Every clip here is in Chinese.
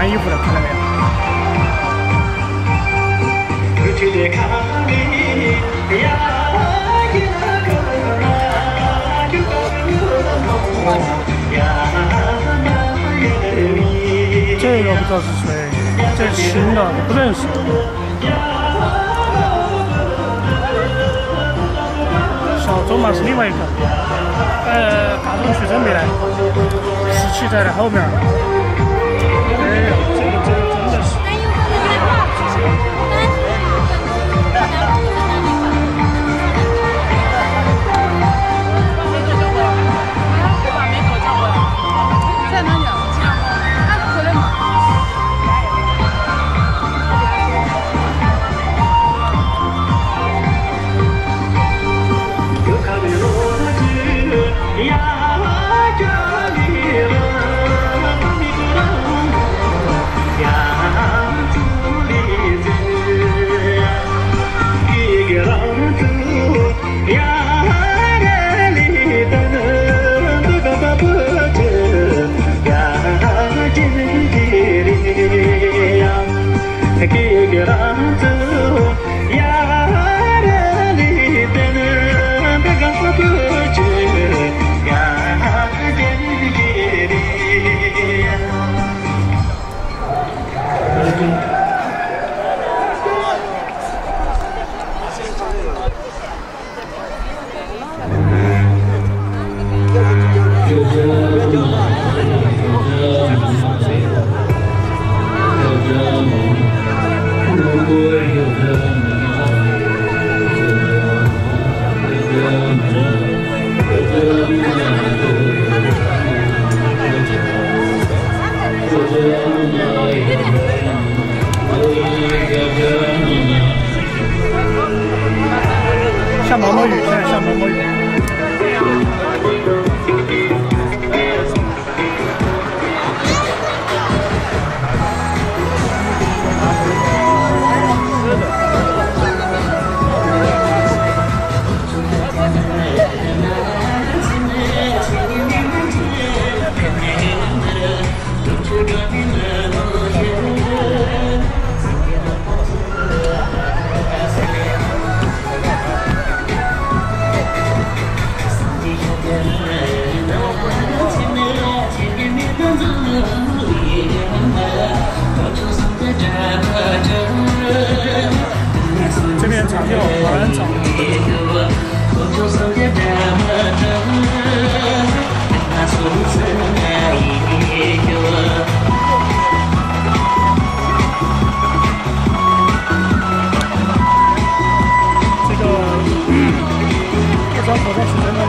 穿衣服的，看到没有？哦。这个不知道是谁，这是新的，不认识。小周嘛是另外一个。呃，大众学生没来，十七在那后面。Oh, yeah. 这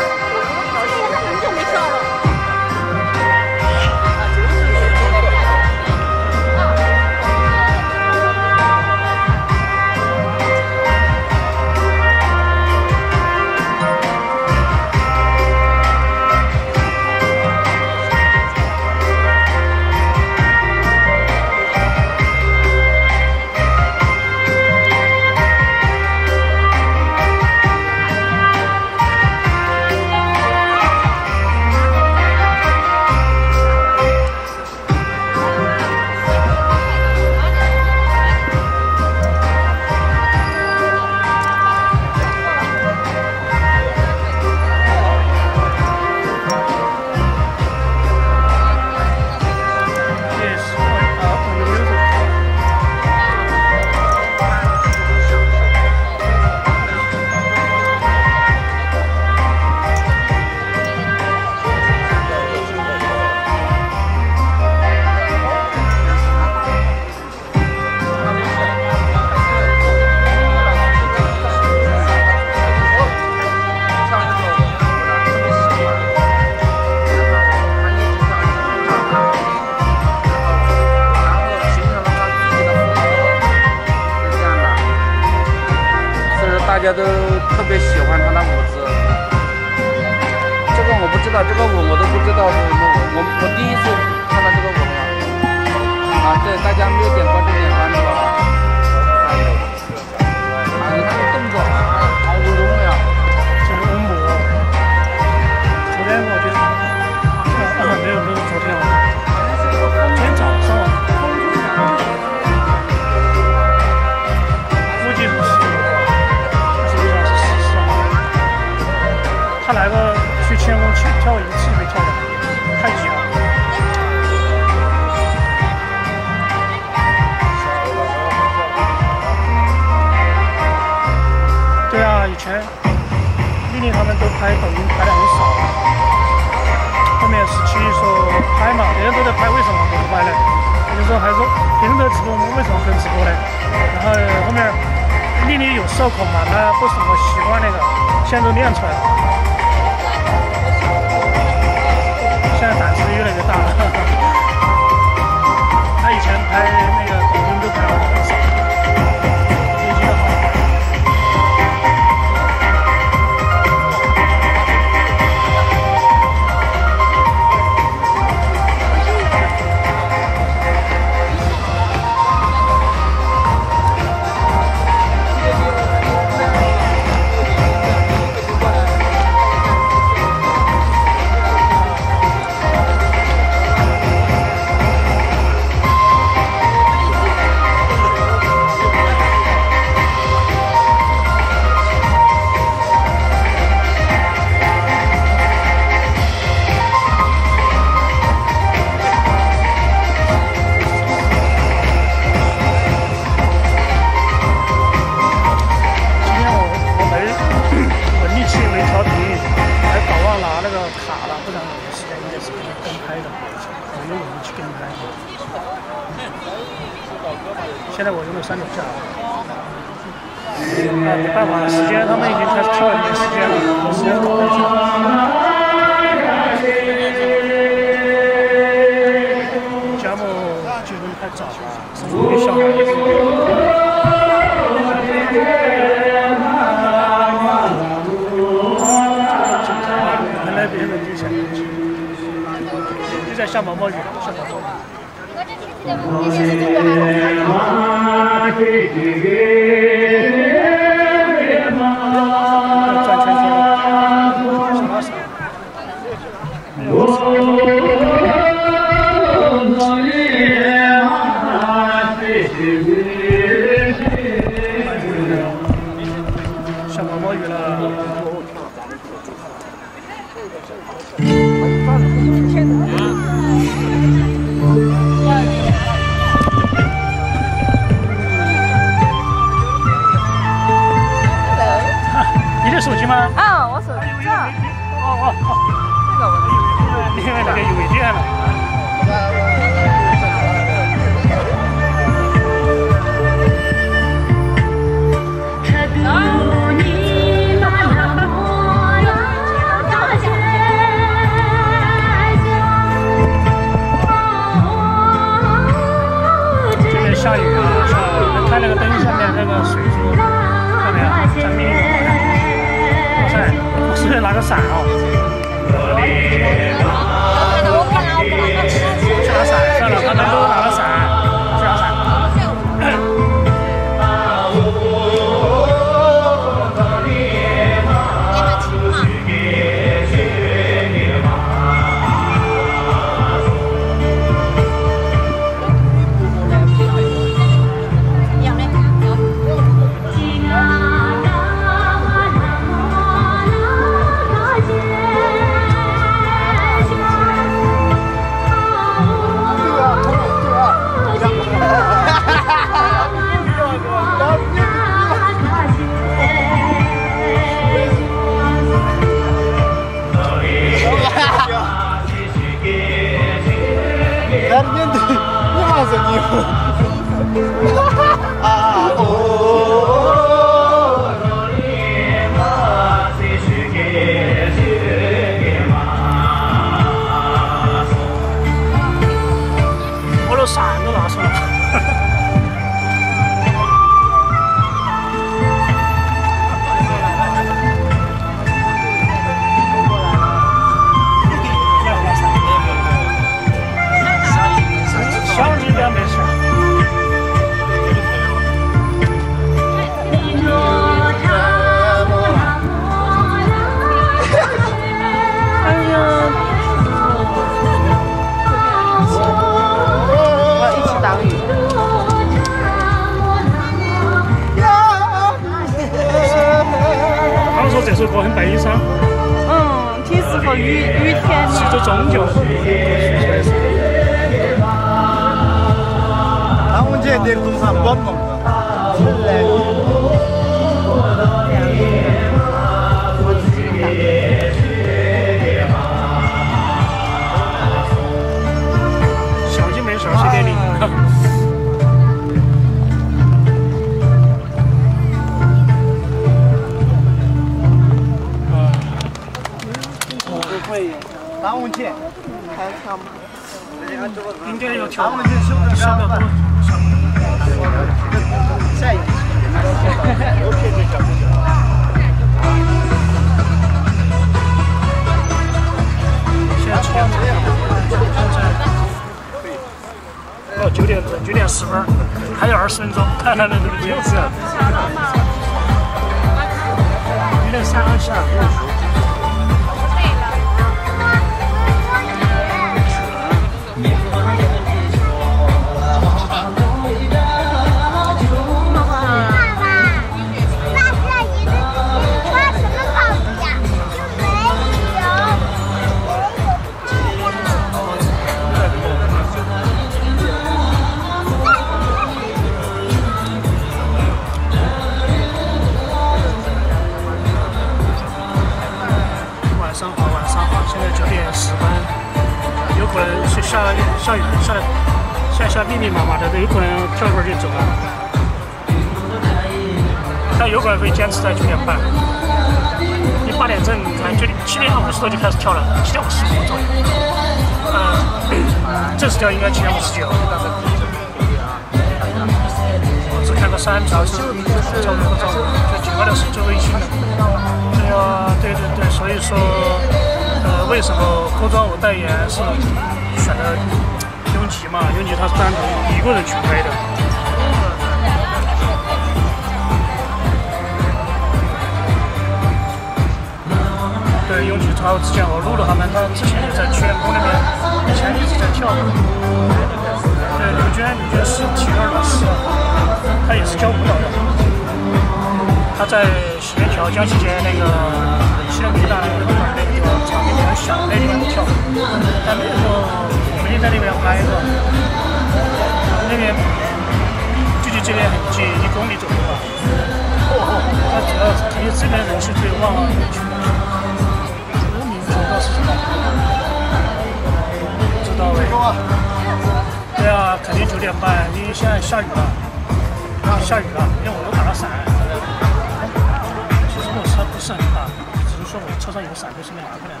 车上有个伞，就顺便拿过来了。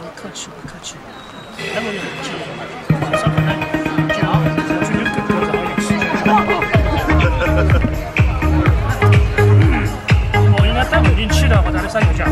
不客气，不客气。去，上来。我应该带酒进去的，我在了三九。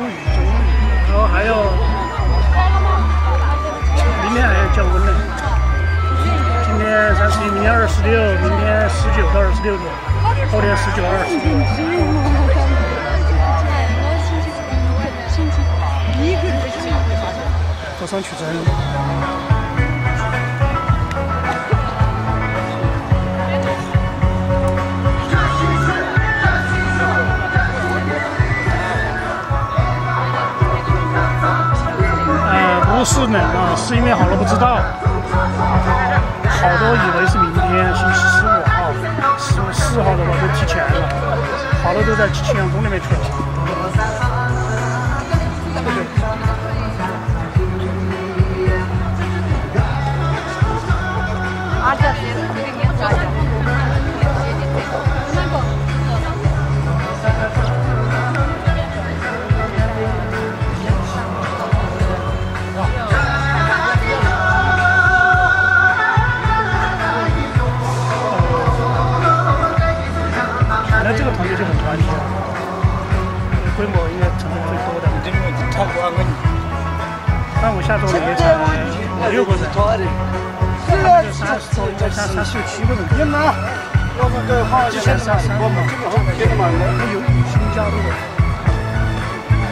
然后还有明天还要降温呢。今天三十一，明天二十六，明天十九到二十六度，后天十九二十度。早上去蒸。不是冷啊，是因为好多不知道，好多以为是明天星期十五号，十四号的话都提前了，好多都在气象宫那边去了。下周也才五六个人，他们就三十多，应该三三十六七个人。之前三三个嘛，有有新加入的，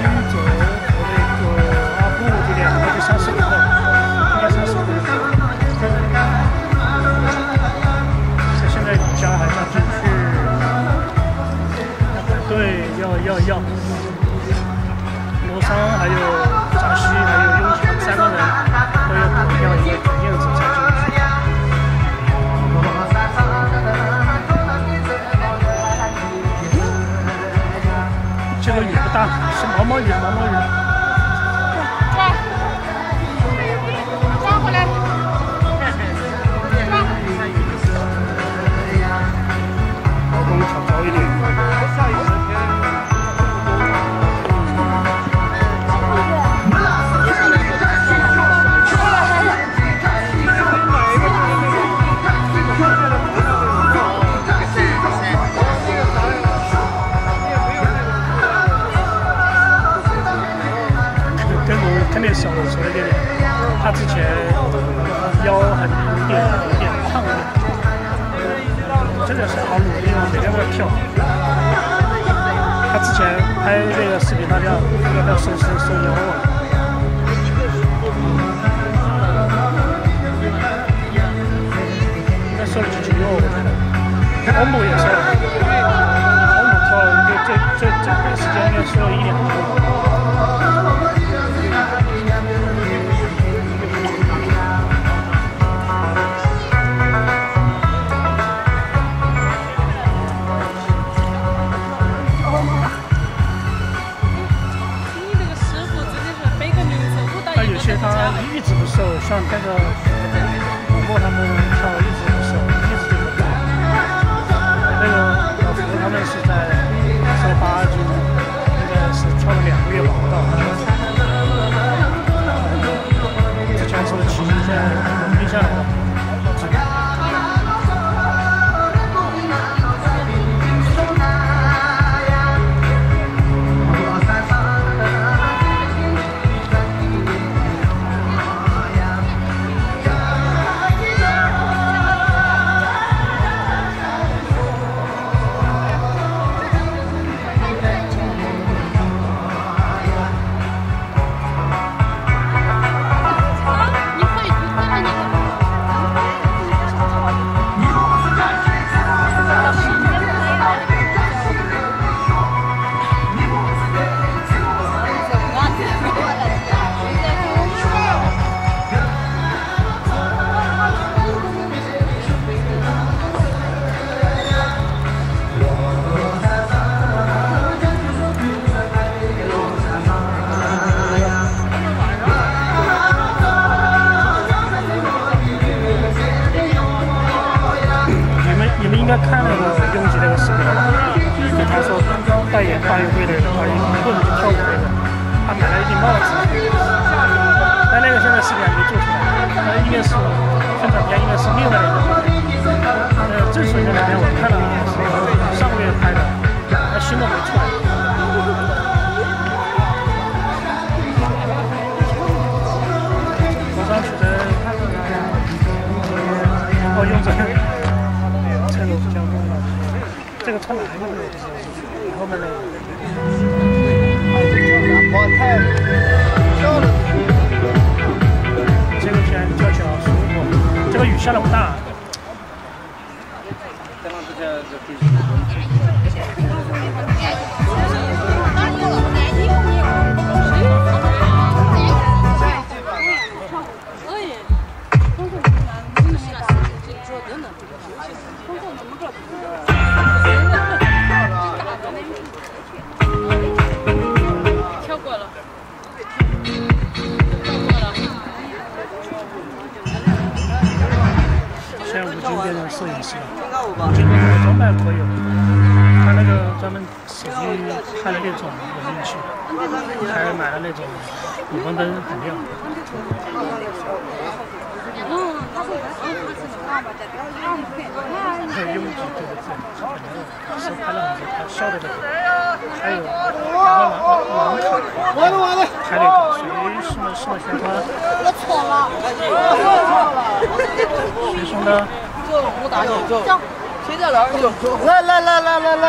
英哲和那个阿布这个就三十五个，应该三十五个。所以现在加还加进去。对，要要要。罗桑还有是毛毛雨，毛毛雨。他之前腰很有点有点胖一点，真的是好努力哦，每天都要跳。他之前拍那个视频，他要要瘦身瘦腰啊。应该瘦了几斤肉，我觉得。欧姆也瘦了，欧姆跳了，这这这段时间应该瘦了一两斤。一直不瘦，像那个虎墨他们跳一直不瘦，一直都不瘦。那个老胡他们是在首发就，应该是跳了两个月吧，不到。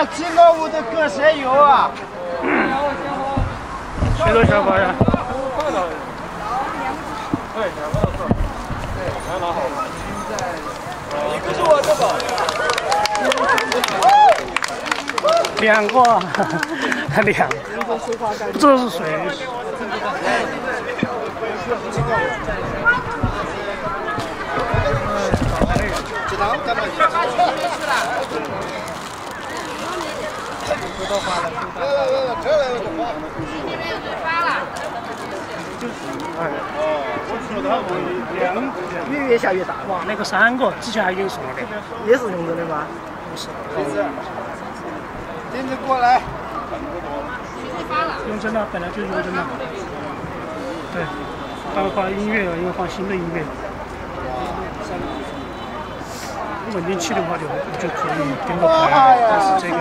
来来来，几个屋的歌谁有啊？谁的小包呀？两个，还两个，不知道是谁。越越下越大，哇，那个三个，之前还有送的。也是用的的吗？不是，顶着过来，用真的本来就用真的。对，他们放音乐，因为放新的音乐。稳定器的话就就可以跟着拍，但是这个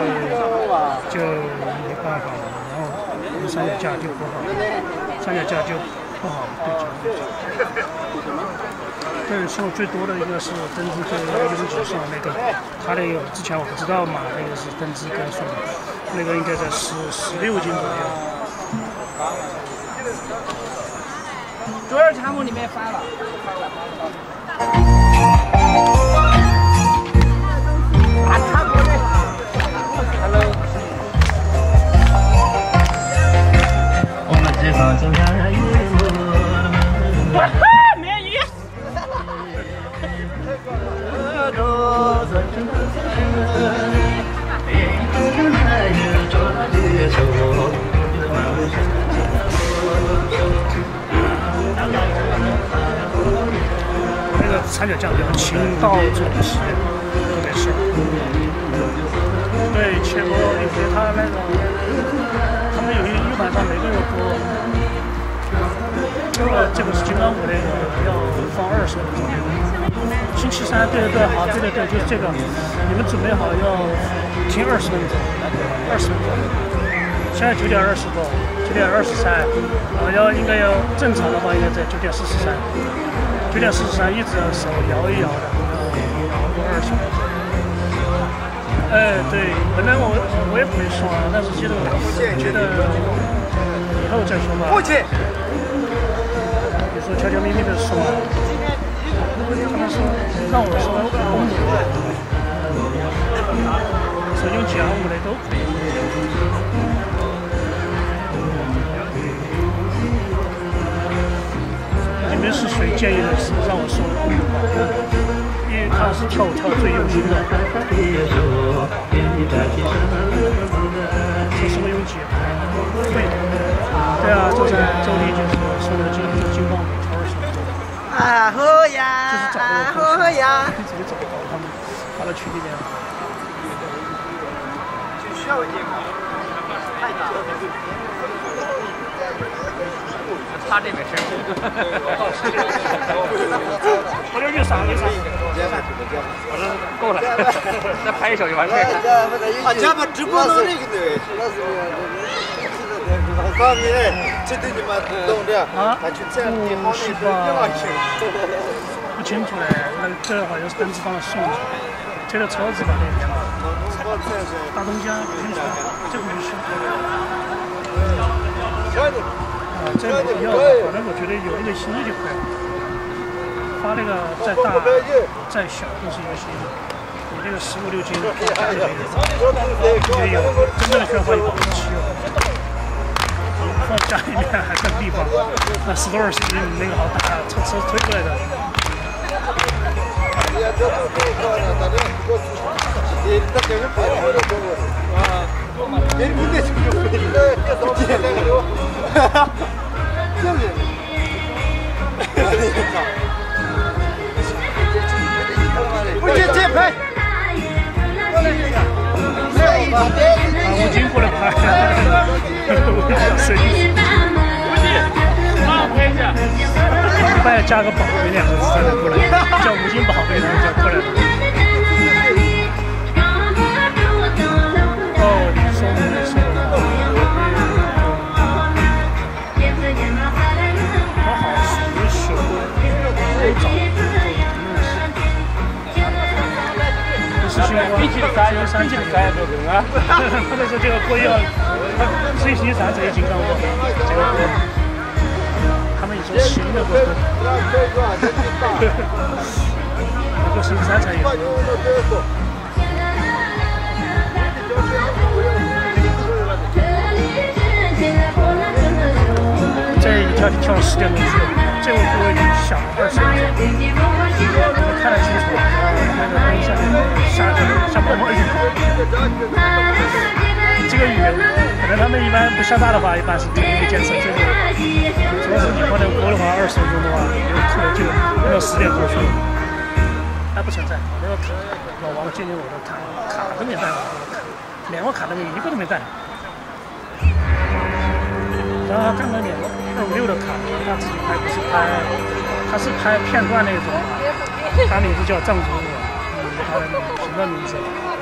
就没办法了。然后我们三脚架就不好，三脚架就不好对焦。对，送最多的应该是登之哥拥挤送那个，他那个之前我不知道嘛，那个是登之哥送的，那个应该在十十六斤左右。昨儿项目里面翻了。那个三角酱比较轻，到这里是特别是。对，切过，因为他那种，晚上每个月播，呃，这个是金刚五那个要放二十分钟。星期三，对对对，好，对对对，就是这个，你们准备好要听二十分钟，二十分钟。现在九点二十多，九点二十三，呃，要应该要正常的话应该在九点四十三，九点四十三一直手摇一摇的，要二十分钟。哎，对，本来我我也不会刷，但是觉得觉得以后再说吧。过去。你说悄悄咪咪的说，他们说让我说公母，说用讲武的都可以。你们是谁建议的？是让我说公他是跳舞跳的最用心的，是最优秀的，对，对啊，周周丽就是说的金金光超的，啊，好呀，啊好呀，直接找到他们，发到群里面。就需要一点。没事。我这就上一上。够了，再拍一首就完事儿。啊，这不直播能那个的，好方便，这对你们懂的，他去这样的好那个要求。不清楚嘞，那这好像是登记帮他送的，这个车子吧那边嘛，大东家，这个没事。啊，这个不要，反正我觉得有那个心意就可以了。发那个再大再小都是一个心意。你这个十五六斤，八九斤，也有，真正的需要花一百多七哦。放家里面还占地方，那十多二十斤那个好大，车车推过来的。不接这拍，啊，吴京过来拍，摄影师。一般要加个宝贝两个字才能过来，叫吴京宝贝才能叫过来。不是新比起三有三级的三多人啊。或者说这个锅要水星山这个金刚锅，这个，他们一说新的锅，那个星山才有。这一跳就跳了十点钟去，这个锅已经响了二十分钟，看得清楚，那个灯下下下泡沫已经。这个雨，可能他们一般不下大的话，一般是这个监测最后，主要是你放那个锅的话，二十分钟的话，有可能就用到十点钟去了。还不存在，那个卡，老王建议我的卡卡都没带，连个卡都没一个都没带。然后他看到两个二五六的卡，他自己拍不是拍，他是拍片段那种。他名字叫藏族，嗯，他的什么名字？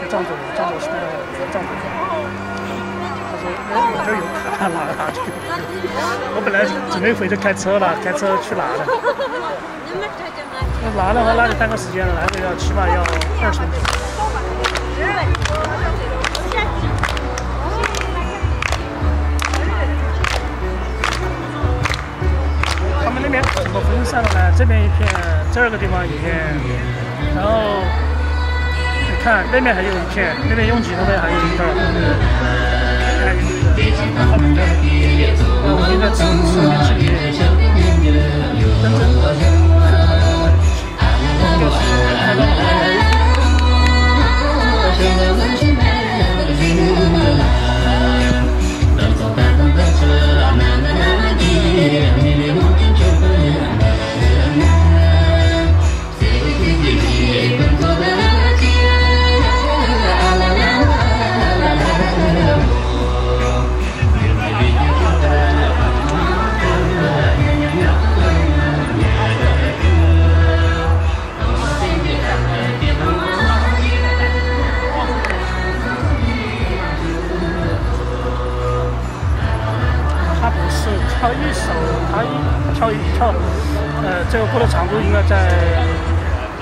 藏族，藏族是那个藏族。他说：“哎，我这儿有卡，拿拿去。”我本来准备回去开车了，开车去拿的。那拿的话，那就耽搁时间了，来回要起码要二十分钟。他们那边怎么分散了呢？这边一片，这个地方一片，然后你看那边还有一片，那边拥挤那边还有一片。哎，好的。我们应该从手机这里真正就是看到一首，他一跳一跳，呃，这个过的长度应该在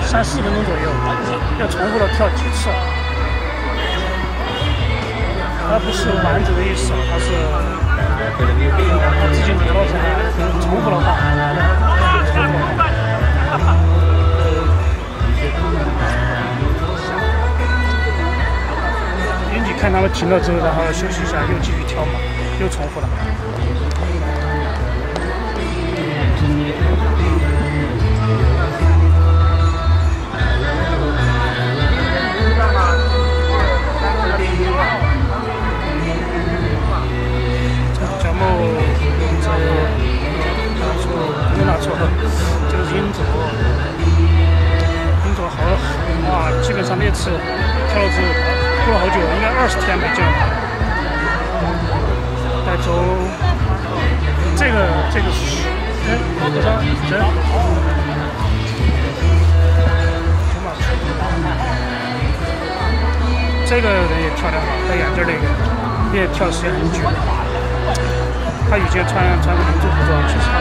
三四分钟左右，要重复的跳几次。他不是完整的一首，他是他自己拿到出来，重复的话，因为你看他们停了之后，然后休息一下，又继续跳嘛，又重复了。没拿错，这个音左，音左好，哇，基本上那次跳了之后，过了好久，应该二十天没见了。带走这个这个是人，多少人？这个人也跳得好，戴眼镜那个也跳时间很久。他以前穿穿个民族服装，其实他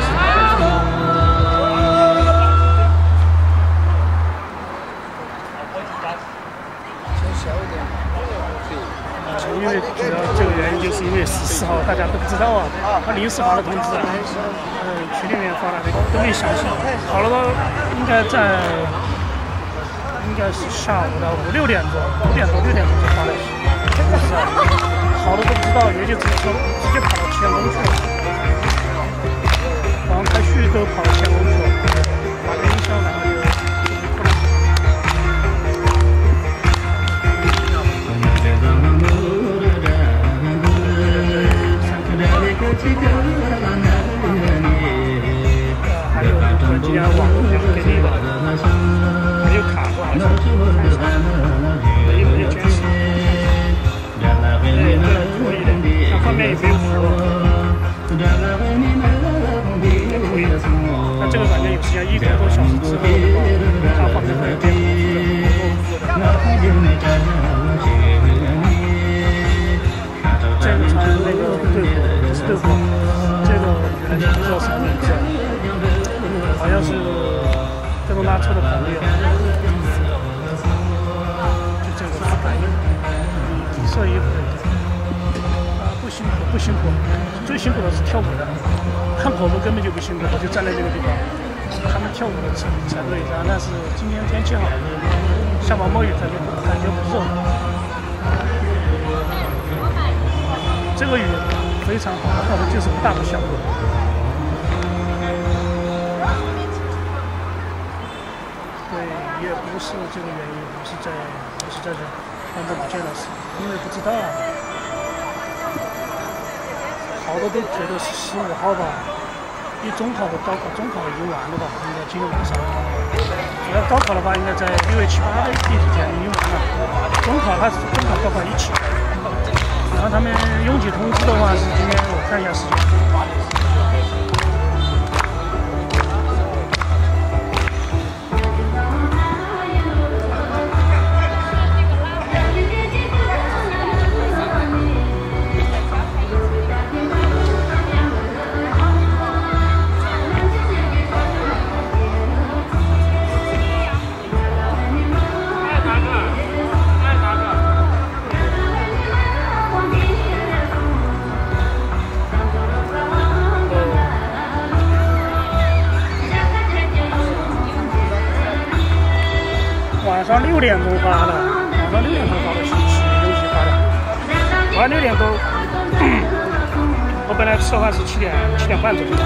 最主要这个原因，就是因为十四号大家都不知道啊，他临时发的通知啊，嗯，群里面发的那个都没详细。好了，应该在应该是下午的五六点钟，五点多六点钟就发的通知啊，好多都不知道，也就直接直接跑到乾隆去了，王开旭都跑到乾隆去了，就是今天网络比较给力的，没有卡过，好像没有没有监视，哎，这可以的，那方面也没有活也可以的。那这个软件有时间一个多小时之后的话，它方面会有变这是这个拉车的朋友，就这个大白底色衣服的，啊不辛苦不辛苦，最辛苦的是跳舞的，看跑步根本就不辛苦，我就站在这个地方，他们跳舞的才才对，然后但是今天天气好，下毛毛雨感觉感觉不错。这个雨非常好，靠的就是不大的效果。不是这个原因，不是在不是在这看不见的事，因为不知道啊。好多都觉得是十五号吧，因为中考的高考，中考已经完了吧？应该今天晚上。主要高考的话，应该在六月七八的第几天已经完了。中考它是中考高考一起。然后他们拥挤通知的话是今天我看一下时间。慢走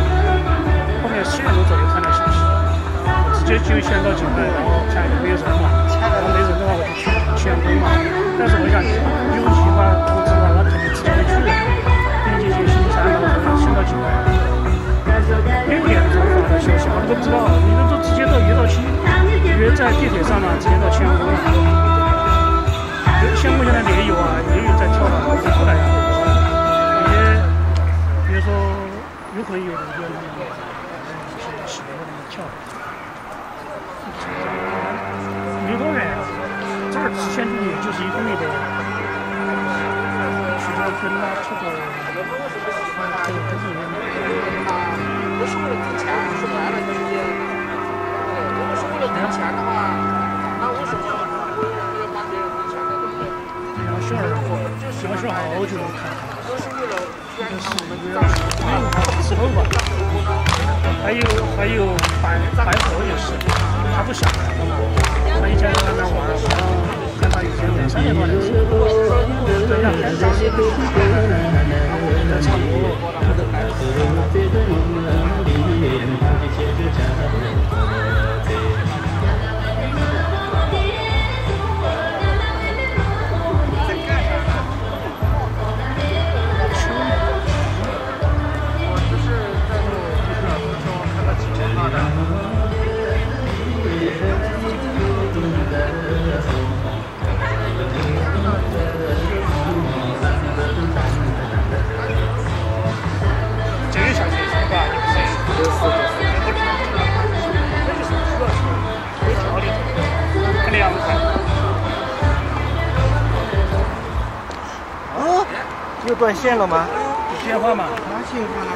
断线了吗？有电话吗？哪情况呢？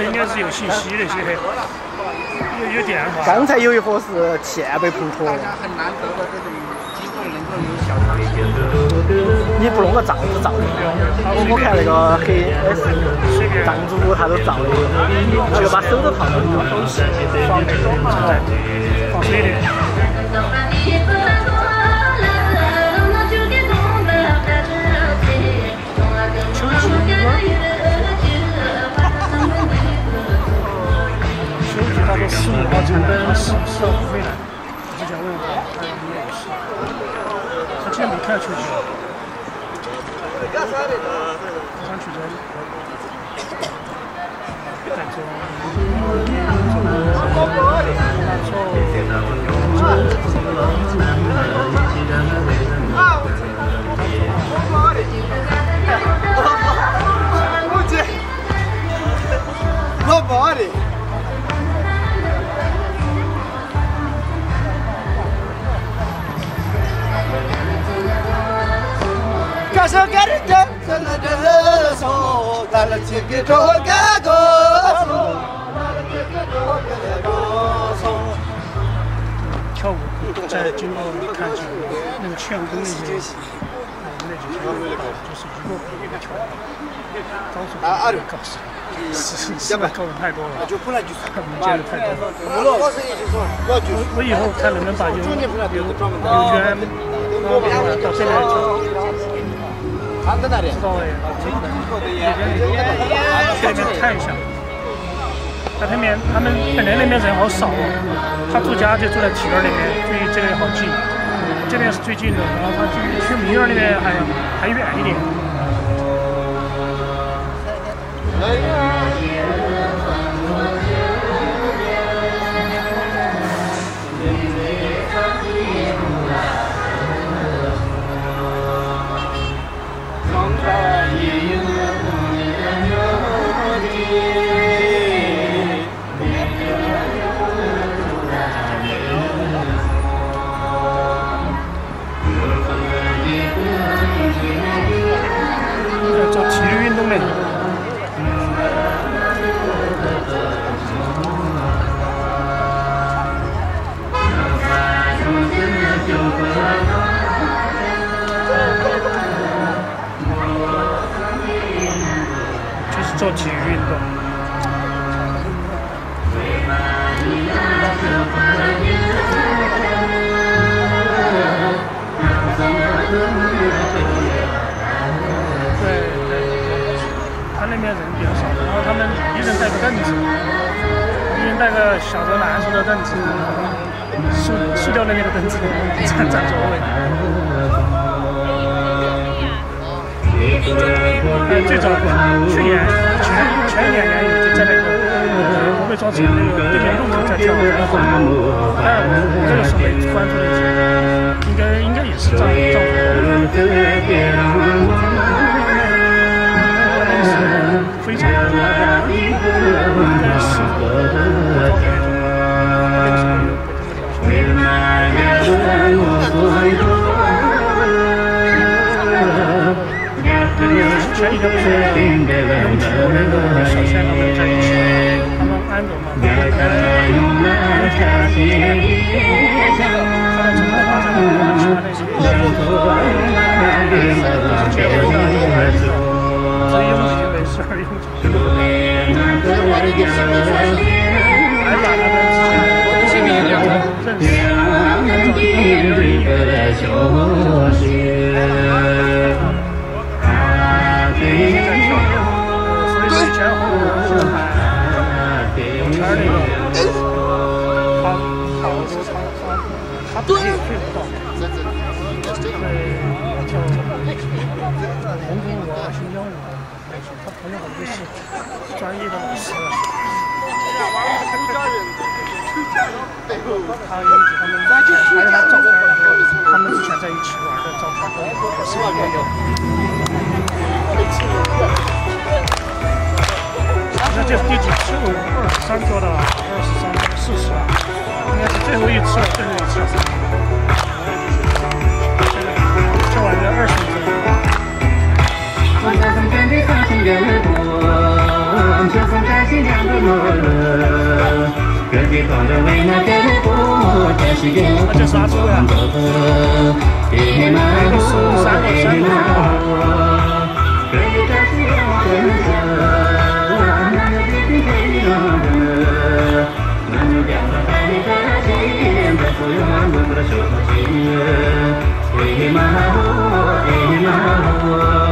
应该是有信息那些，有有电话。刚才有一伙是线被碰脱了，很难得的这种机会能够有小。你不弄个罩子罩的？我我看那个黑 S 藏族他都罩的，就把手都套上去了。放那种放水的。手机他说十五号才能，他十十号不回来。我之前问过，他说没有事。他今天没看球去。想去这里。在这。老跳舞，在经过看球，那个劝工那些，那就跳舞，就是如果不跳舞，高手高手，是是吧？高手太多了，就本来就是。民间的太多了。我是意思说，我我以后看能不能把游游游圈到这边他。在那里知。道哎，这个去那边看一下。在那边，他们本来那边人好少哦，他住家就住在体院那边，所以这个好近，这边是最近的，然后他去去民院那边还还远一点。呃带个凳子，一人带个小的蓝色的凳子，塑塑料的那个凳子，占占座位。呃，最早去年前前两年已经在那个国会庄前那个对面路口在跳，但我这个是没关注的，应该应该也是这样这样非常的应还他朋友很多是专业的老师。他有一他们还有他照片儿，他们之前在一起玩的照片儿，视频也有。那这是第几次？二十三桌的，二十三、四十了，应该是最后一次了，最后一次。这玩意儿二十的发生两个梦，就算再见两个梦了，各自跑了为那个梦，但是缘分是错的，别难过，别难过。Hey, my lord, hey, my lord.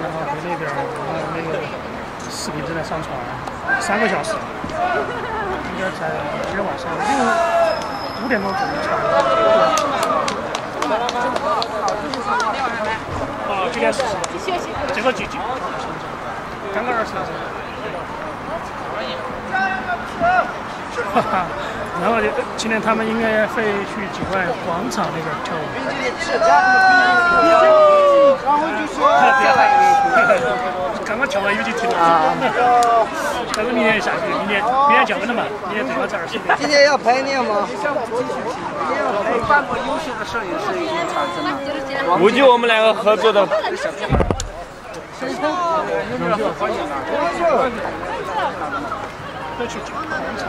然后回那边，然后那个视频正在上传，三个小时，应该在今天晚上六五点钟左右传的。哦，今天是这个姐姐，刚刚二十哈哈，然后就今天他们应该会去境外广场那边跳舞。刚刚跳完又就停了。但是明天下去，明天明天降温了嘛？明天最高在二十度。今天要排练吗？半个优秀的摄影师已经产生了。估计我们两个合作的有没有欢迎啊？都去景广场。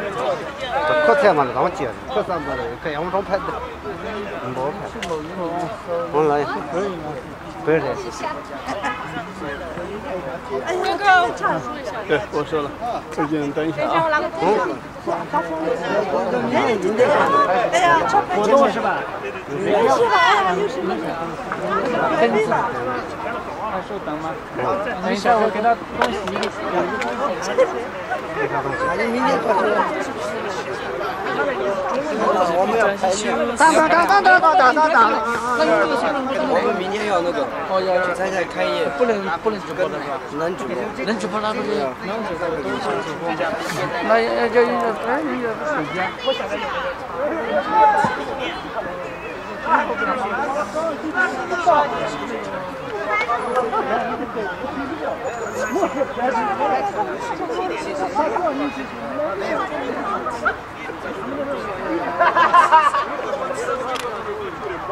这菜嘛，让我接着，可啥子嘞？在杨木庄拍的，不好看。我来。不。哎，对，我说了，最近等一下啊。嗯。哎，今天。哎呀，活动是吧？没有。吃没事没事么？真的。他稍等吗？等一下，我给他恭喜。恭喜。那你明天做什？当当当当当当当当当。我们明天要那个，哦，要去参加开业，不能不能直播的是吧？能直播。能直播那不是能直播的都想直播。那要要要哎要手机啊。Ha ha ha ha!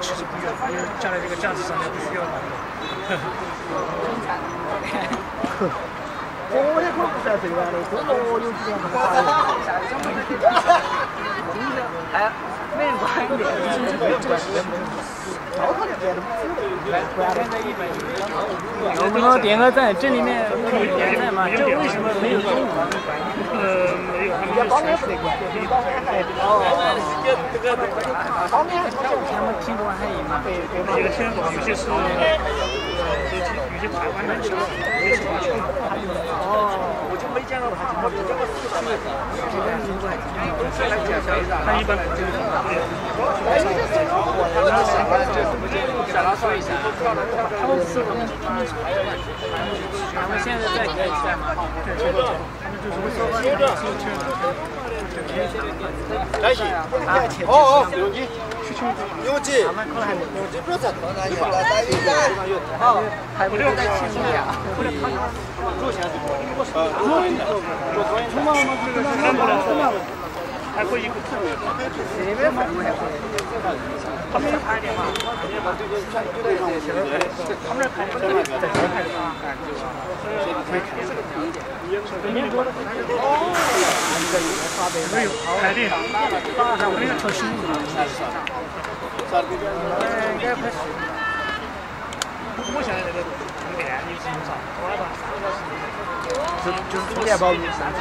其实不用，因为加在这个架子上面不需要那个。我也可能不算最晚的，中国有几个很快的。哎，没人管的，有这么电鹅仔，这里面。可以点赞吗？这为什么没有中午？呃，没有，他们包面。不得管。哦。包面。他们听过还赢嘛？有些天有些是，有些有些台湾的小，有些是华侨。哦，我就没他，一般就是。哎，有些是我，那是就是不见。向他说一下。他们是我们他们他们现在在比赛嘛？对。他们就是说的，收钱。来。哦哦，牛鸡。牛鸡。牛鸡不是在多难有了，在有有。好，还不留在前面啊。主线是多，我是。充满吗？这个是干不了。还可以。这边饭还可以。他们排练嘛，他们那排练在在这排练啊，可以看。没有排练，我那个超新。应该不是。我现在那个充电你是啥？就就是充电宝三十。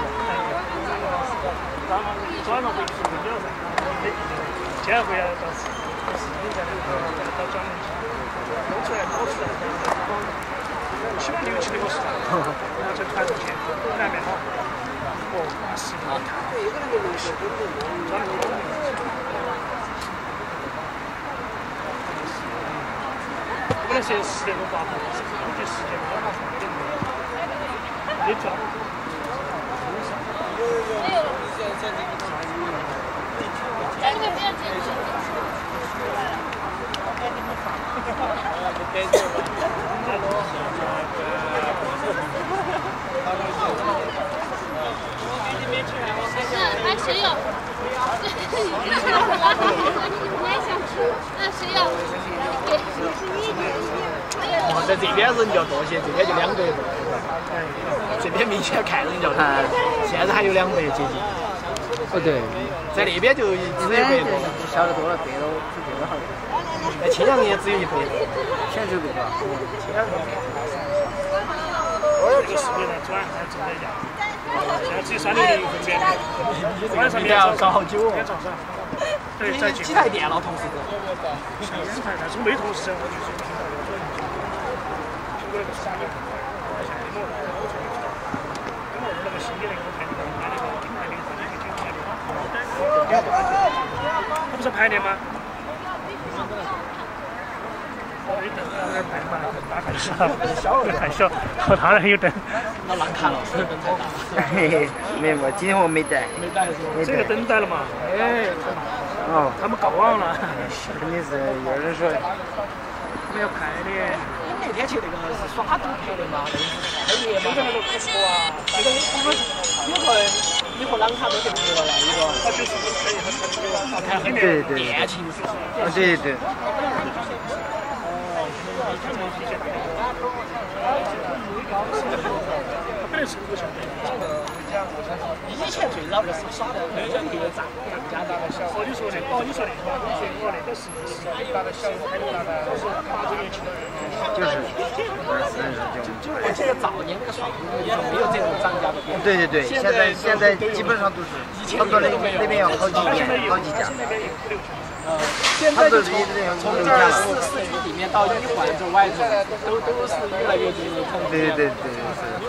早上回去是不了噻，今天回来到时。到专门弄出来好吃的，起码六七个小时，然后再传出去，南面好。哦，是啊。本来是十点钟发布，估计十点钟马上没得没没票。在里面不要在这边人就多些，这边就两百多。这边明显看人就多，现在还有两百接近。哦对，在那边就一百多。晓得多了。在青阳也只有一百，现在就这个。青阳。这个视频呢，转还正在下。现在只有三点零分免费。晚上免要搞好久哦。免早上。对，在几台电脑同时。两台，但是没同时。苹果那个三点零，像苹果那个我最近知道。苹果那个新的那个我看到，那个品牌那个三点零九排练。他不是排练吗？太小，我当然有灯。那难看了，灯太大。嘿嘿，没有，今天我没带。没带是吧？这个灯带了嘛？哎，哦，他们搞忘了。肯定是有人说。没有排练。你们那天去那个是耍赌排练嘛？那是黑夜嘛？那个不错啊。那个我们你和你和朗卡都去拍了那一个。他就是可以很很很对对。恋情是不是？对对。以前最早就是耍的那个藏藏家的。哦，你说的，哦，你说的，我说我那个是是大的小，还有大的，就是八周年庆的。就是。就我记得早年那个耍没有这种涨价的。对对对，现在现在基本上都是，差不多那那边有好几家好几家。现在就从从这儿市市区里面到一环这外头，都都是越来越多的看。对对对对我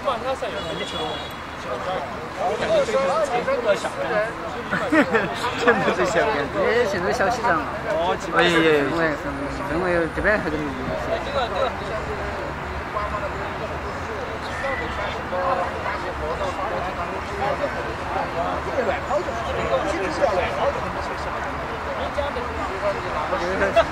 感觉这就是成都的小干成都的小干子，现在小西藏。哦，哎呀，氛围氛围这边还是。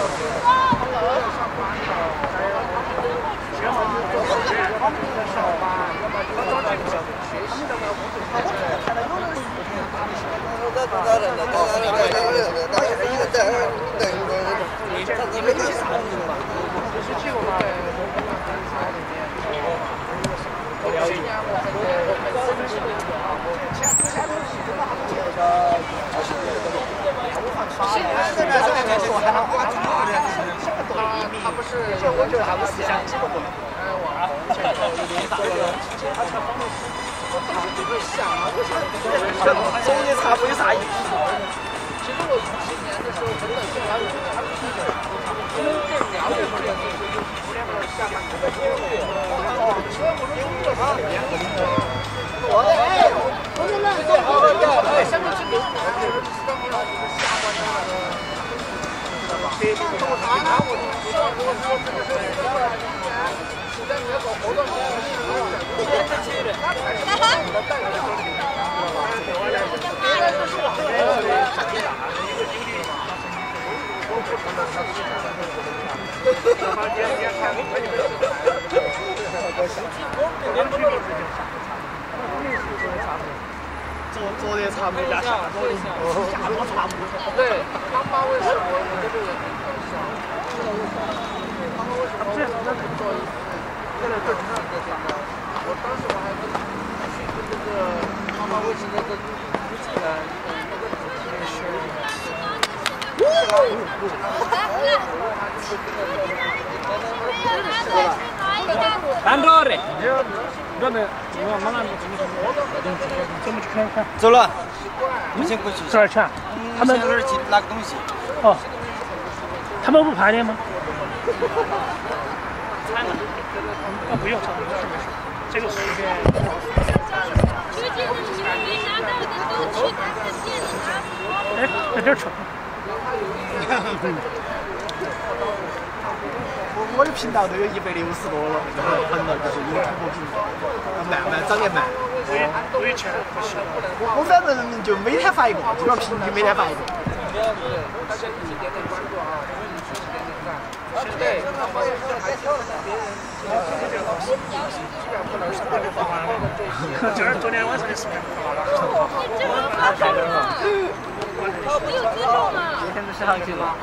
我感觉总结茶没啥意思。昨昨天茶没加下桌下桌茶不对，他妈为什么我这个人他们为什么我那么做一次？现在正常的现在，我当时我还跟去跟那个妈妈为什么那个估计呢？那个主题是。单着的，那的，我马上怎么去看看？走了，你先过去。这儿去啊？他们先那儿去拿个东西。哦，他们不排练吗？啊，不用，没事没事，这个随便。哎，在这儿吃。我我的频道都有一百六十多了，那个很了，就是有突破频道，慢慢涨得慢。我也我也钱不行。我我反正就每天发一个，基本上平均每天发一个。对，他们也是还挑了别人，基本不能是特别发完了。这儿昨天晚上的视频发了。这个发上了，没有接受吗？今天不是上去吗？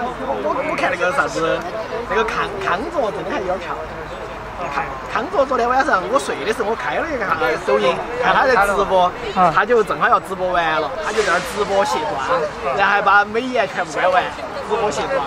我我我看那个啥子，那个康康卓真的还有点漂亮。康康卓昨天晚上我睡的时候，我开了一下抖音，看他在直播，他就正好要直播完了，他就在那儿直播卸妆，然后还把美颜全部关完，直播卸妆，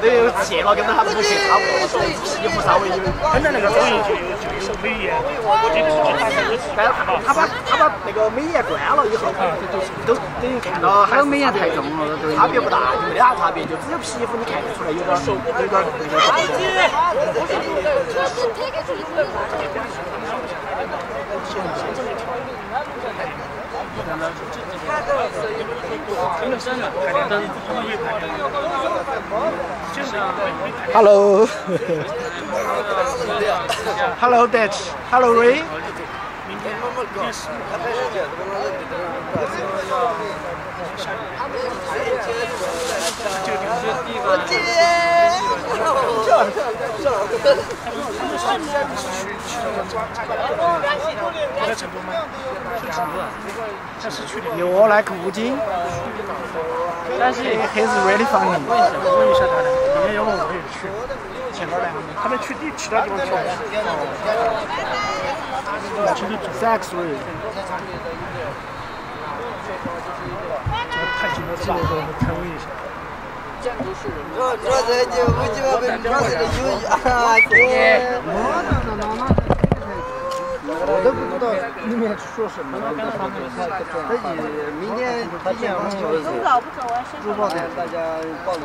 没有卸了跟他不卸差不多，皮肤稍微有。现在那个抖音就有就有美颜，我就自己打开我自己但是他他把他把那个美颜关了以后，就都等于看到还有美颜太重了，差别不大，就没得啥差别，就只有皮肤你看得出来有点有点那个。Hello. Hello, Dad. Hello, Ray. 在成都吗？是成都啊？在市区里。You like cooking? 但是 He's really funny. Thanks, Ray. 这个太近了，之后我们开会一下。建筑是人这这这就我鸡巴被抓的有啊！天！我都不知道里面说什么了。他也明天提前往小走不走？我要先珠宝店大家报名。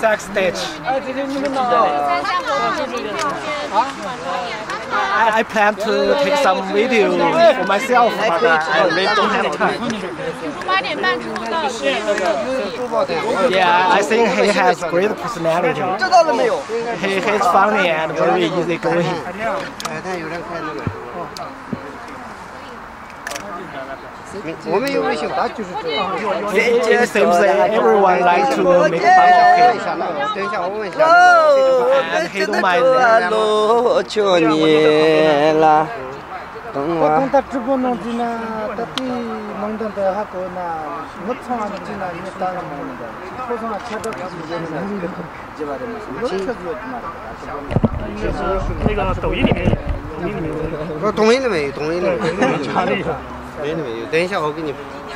Sex Date. 哎，这就你们呢？参加活动的明天先去晚上演。I, I plan to take some video for myself, but I really don't have time. Yeah, I think he has great personality. He is funny and very easy going. It seems that everyone likes to make fun of him. And he don't mind them. 我跟他直播弄的呢，到底。먹던 데 하고 나 못청한 지나 일단 먹는데 소송아 차덕 지제는 이제 말하면 이렇게 주었지 那个抖音里面，抖音里面。我同意了没有？同意了没有？查了一下，同意了没有？等一下，我给你。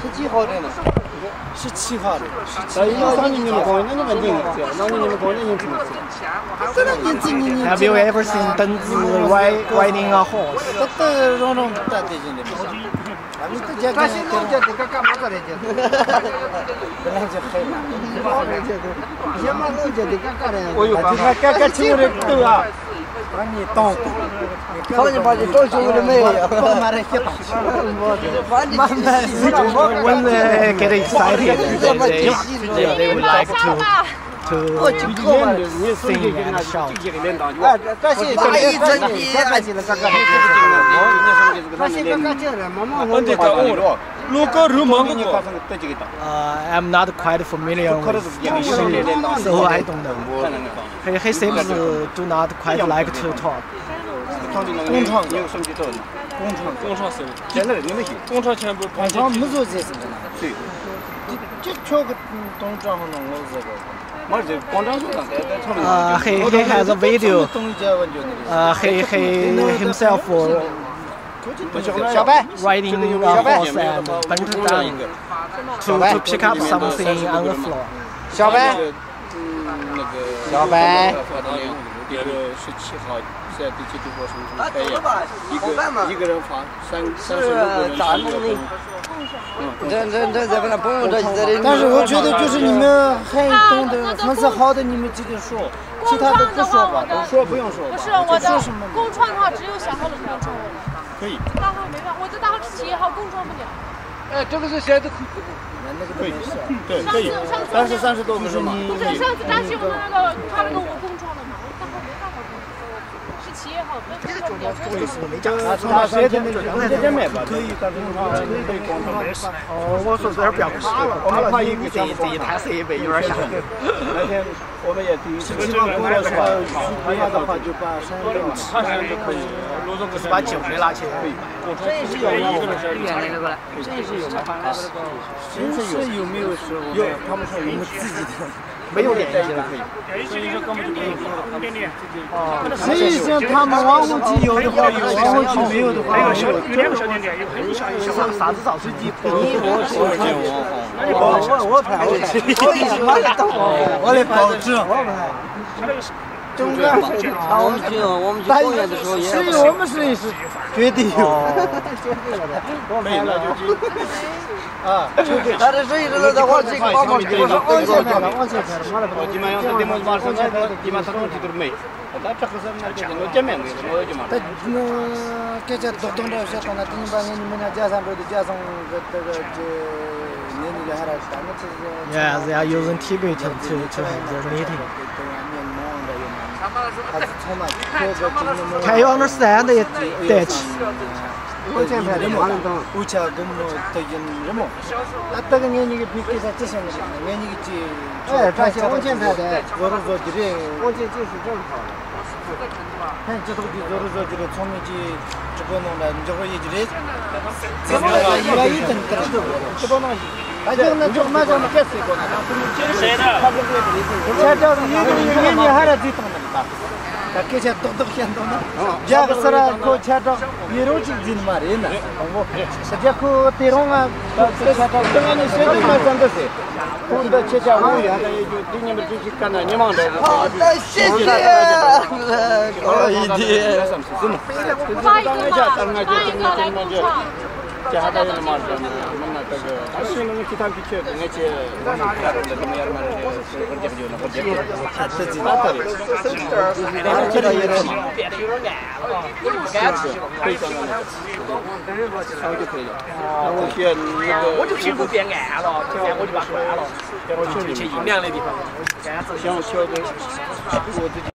十几号的呢？十七号的。那一个三年你们公那你们定的？那你们公那你怎么是？这个年纪你你。Have you ever seen 邓紫 ride, riding a horse? 都都让让大地进的。俺们都讲讲。那现在这个干嘛的嘞？本来就黑了。现在都这个干的。我有办法。干干清的都啊。把你当。把你把你装修的没有？把妈的些打。把你慢慢 When they get excited, they, they, they, they would like to, to sing and shout. 哎，这些大一整天还是那个干的。他现在干这了，妈妈我 这个。 Uh, I'm not quite familiar with English, so I don't know. He, he seems to do not quite like to talk. 工厂有什么做的？工厂，工厂是现在你们行。工厂全部工厂没做这事情。对。这这个东庄弄我这个。 Uh, he, he has a video. Uh, he, he himself riding a horse and bent down to, to pick up something on the floor. 小白，小白。这个十七号在第几直播什么什么开业，一个一个人发三三十六个人十一个这这这这不能不用这这里。但是我觉得就是你们还懂得粉丝好的，你们直接说，其他的不说吧，都说不用说。不是我的共创的话，只有小号的共创。可以。大号没办法，我这大号是企业号，共创不了。哎，这个是现在可以。那个可以，对，可以。但是三十多不是吗？不是上次张希我们那个他那个我共创的哦，我说这点不要怕了，我们怕一个这这一摊设备有点吓人。那天我们也第一次计划过了说，需要的话就把山东他现在就可以，把旧的拿去卖。这也是有吗？这也是有吗？真是有没有说？有，他们说我们自己的。没有联系了，所以说根本就没有说的点点。实际上他们王府井有的话，王府井没有的话，那个小有两个小点点，有很小一小。啥子造水机？你我我我我拍我我我来保证。中间，啊，我们去我们去公园的时候也。所以我们是是绝对有。没了就就。啊，他这生意是在往这个方向去，我说往前拍了，往前拍了，अरे सही रे दा वाच की पापा की कौन से मेरा कौन से घर मारा तो जी मैं तो दिमो मार से की मैं तो ठीक में दा चक से मैं के नो जमे में नो जमा तो के जा दो दो दा से तो ना तीन बार नहीं मैंने जा सा बोल जा सा तो जे ने ने हरा सा ना या या यो जन ठीक है ठीक ठीक ठीक meeting Can you understand it? Dutch? 오첸 배 너무 안 온다. 우차 너무 되긴 너무. 아따가 년이게 비키서 뜻은 년이게 지. 예, 다시 오첸 배대. 저로서 지리. 오첸 지시 좀 봐. 한 저도 비 저로서 지리 총이지 저거는 저거 이지리. 저거가 이라 이든 그래도 저거는 아직은 좀 맞아 먹겠어 이거. 제가 제가 얘기 얘기 하라 뒤통만 봐. kake cha tok tok kyan to na ja sara ko cha to ye ro chi jin ma re na wo ja ko te ro nga se cha to tang ni se ma san de se ko da che cha wo ya ye ju ti ni me chi chi kan na ni ma de ha da she ji ko yi di sam su ma 我就皮肤变暗了我就把它关了我就不敢走了。